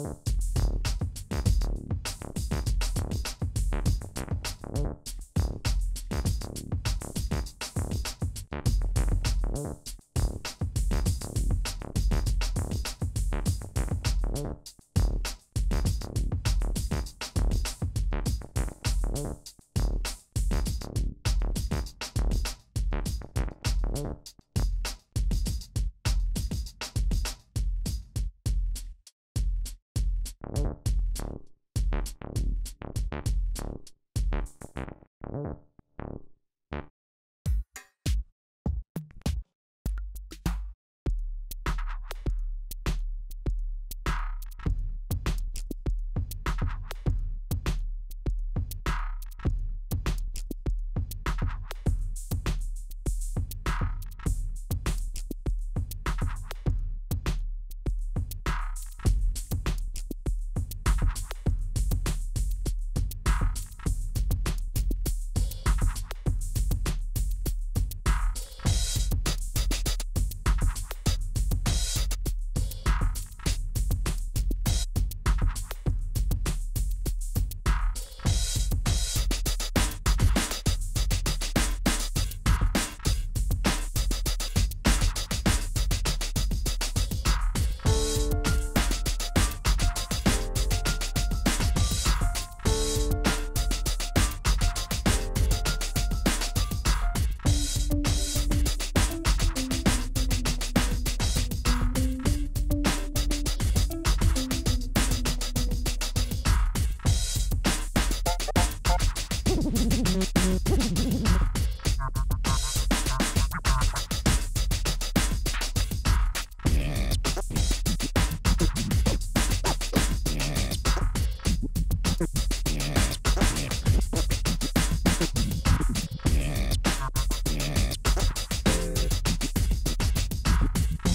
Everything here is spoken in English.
you you